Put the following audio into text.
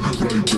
Right